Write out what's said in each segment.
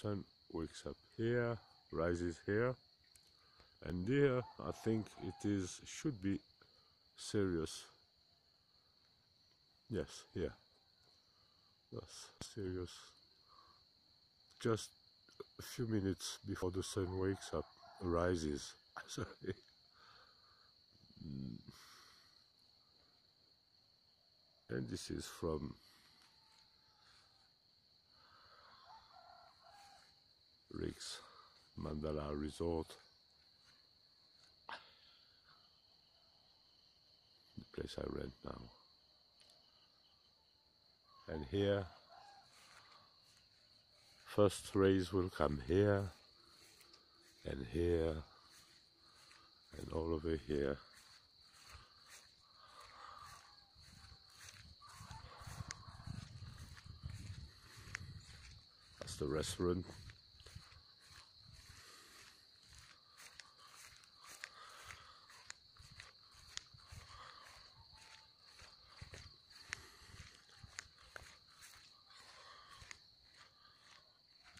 sun wakes up here rises here and here I think it is should be serious. Yes here. Yes serious. Just a few minutes before the sun wakes up rises. Sorry. Mm. and this is from Rick's Mandala Resort. The place I rent now. And here, first rays will come here, and here, and all over here. That's the restaurant.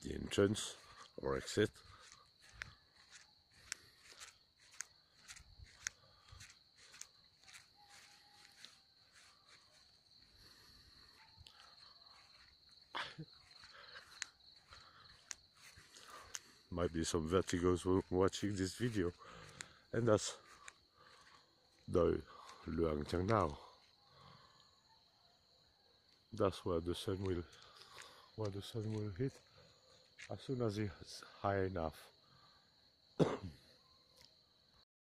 The entrance or exit. Might be some vertigos watching this video, and that's the Luang Chiang Dao. That's where the sun will where the sun will hit as soon as it's high enough.